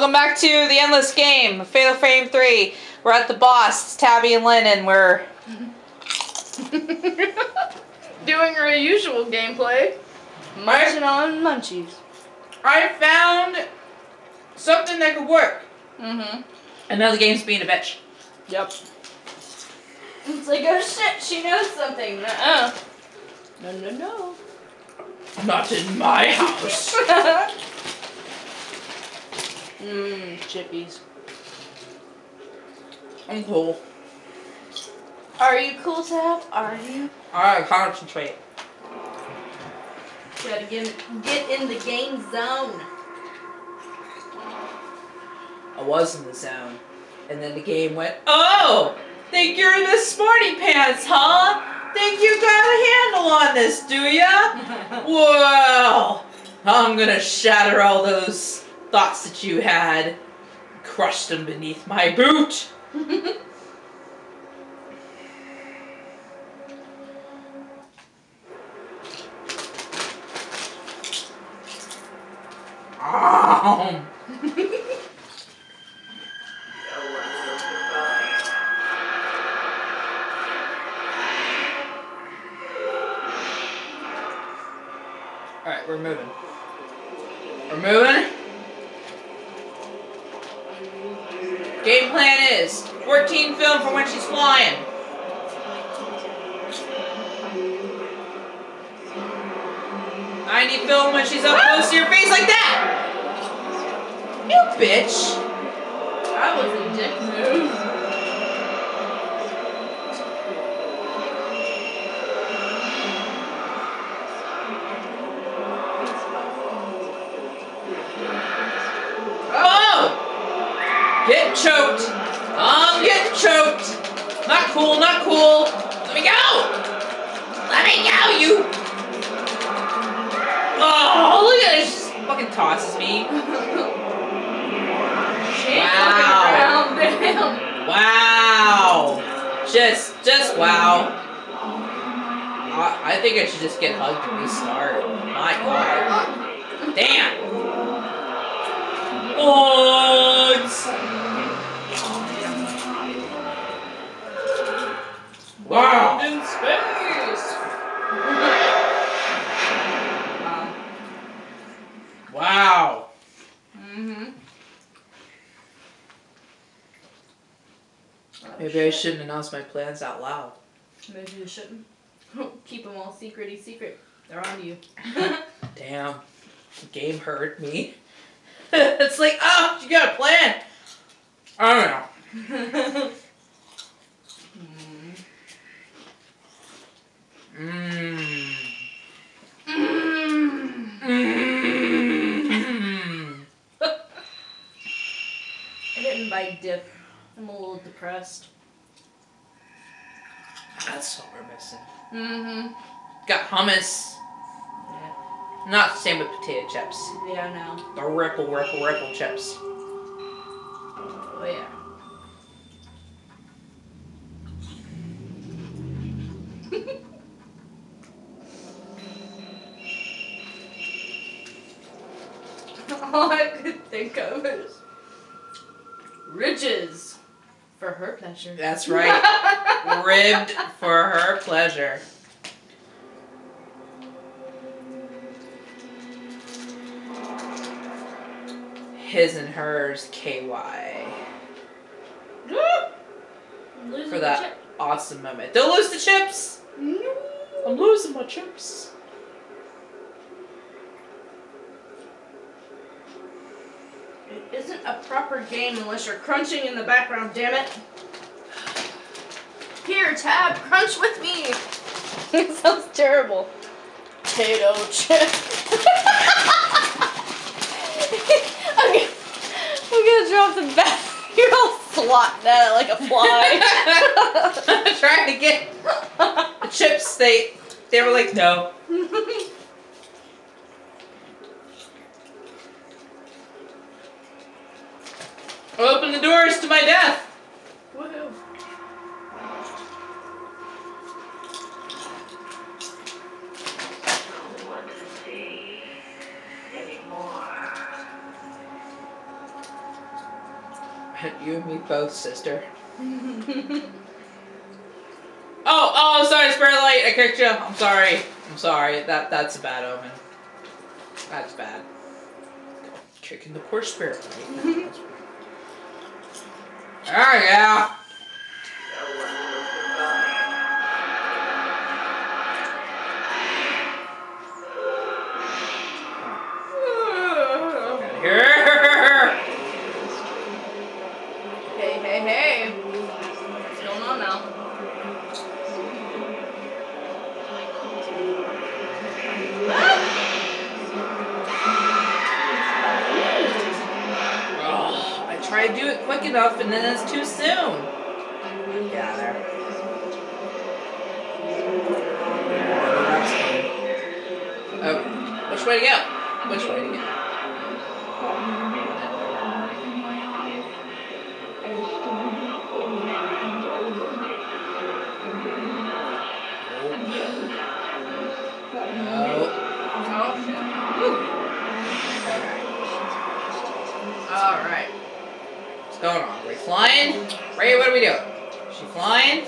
Welcome back to the Endless Game, Fatal Frame 3. We're at the boss, it's Tabby and Lynn, and we're... Doing our usual gameplay. Munching on munchies. I found something that could work. Mm-hmm. And now the game's being a bitch. Yep. It's like, oh shit, she knows something. Uh-uh. No, no, no. Not in my house. Mmm, chippies. I'm cool. Are you cool, Tab? Are you? Alright, concentrate. Gotta get, get in the game zone. I was in the zone. And then the game went, Oh! Think you're in the smarty pants, huh? Think you got a handle on this, do ya? well, I'm gonna shatter all those thoughts that you had, crushed them beneath my boot. Alright, we're moving. We're moving. Plan is 14 film for when she's flying. Ninety film when she's up close to your face like that. You bitch. That was a dick move. Not cool, not cool. Let me go. Let me go, you. Oh, look at this. She fucking tosses me. Wow. fucking around, damn. Wow. Just, just wow. I, I think I should just get hugged and restart. My god. Damn. Hugs. Wow. In space. Wow. Mm-hmm. Maybe I shouldn't announce my plans out loud. Maybe you shouldn't. Keep them all secrety secret. They're on you. Damn. The game hurt me. it's like, oh, you got a plan. I don't know. Mmm. Mm. Mmm. I didn't buy dip. I'm a little depressed. That's what we're missing. Mm-hmm. Got hummus. Yeah. Not the same with potato chips. Yeah, I know. The ripple, ripple, ripple chips. Oh yeah. All I could think of is ridges for her pleasure. That's right. Ribbed for her pleasure. His and hers KY. For that chip. awesome moment. Don't lose the chips! No. I'm losing my chips. Proper game unless you're crunching in the background, damn it. Here, Tab, crunch with me. it sounds terrible. Potato chip. I'm, gonna, I'm gonna drop the back. You're all swatting at it like a fly. I'm trying to get the chips. They they were like, no. Open the doors to my death. Woohoo. You and me both, sister. Oh, oh, sorry, Spirit Light. I kicked you. I'm sorry. I'm sorry. That that's a bad omen. That's bad. Kicking the poor Spirit Light. oh yeah. Try to do it quick enough and then it's too soon. Yeah. Oh, which way to go? Which way to go? Oh, shit. Okay. Alright. What's going on? Are we flying? Rei, what are we doing? Is she flying?